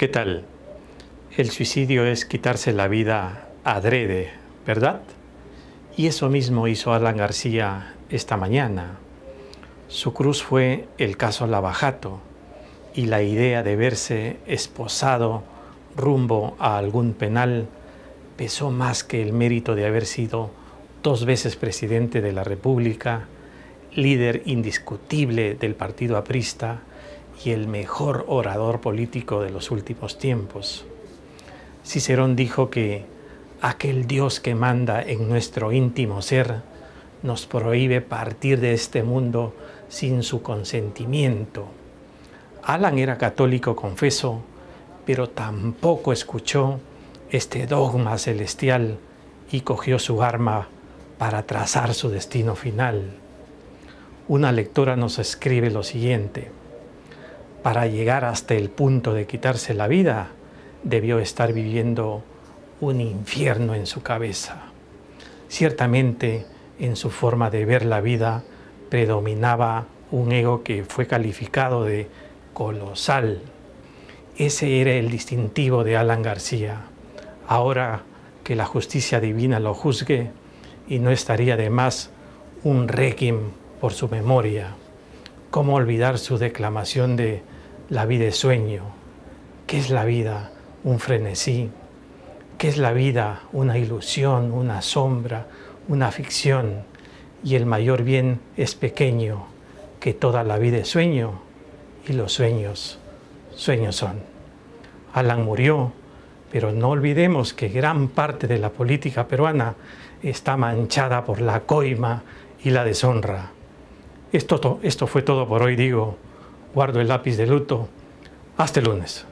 ¿Qué tal? El suicidio es quitarse la vida adrede, ¿verdad? Y eso mismo hizo Alan García esta mañana. Su cruz fue el caso Lavajato y la idea de verse esposado rumbo a algún penal pesó más que el mérito de haber sido dos veces presidente de la República, líder indiscutible del partido aprista y el mejor orador político de los últimos tiempos. Cicerón dijo que aquel Dios que manda en nuestro íntimo ser nos prohíbe partir de este mundo sin su consentimiento. Alan era católico confeso, pero tampoco escuchó este dogma celestial y cogió su arma para trazar su destino final. Una lectora nos escribe lo siguiente. Para llegar hasta el punto de quitarse la vida, debió estar viviendo un infierno en su cabeza. Ciertamente, en su forma de ver la vida, predominaba un ego que fue calificado de colosal. Ese era el distintivo de Alan García. Ahora que la justicia divina lo juzgue, y no estaría de más un requiem por su memoria. ¿Cómo olvidar su declamación de la vida es sueño? ¿Qué es la vida? Un frenesí. ¿Qué es la vida? Una ilusión, una sombra, una ficción. Y el mayor bien es pequeño, que toda la vida es sueño y los sueños, sueños son. Alan murió, pero no olvidemos que gran parte de la política peruana está manchada por la coima y la deshonra. Esto, esto fue todo por hoy, digo. Guardo el lápiz de luto. Hasta el lunes.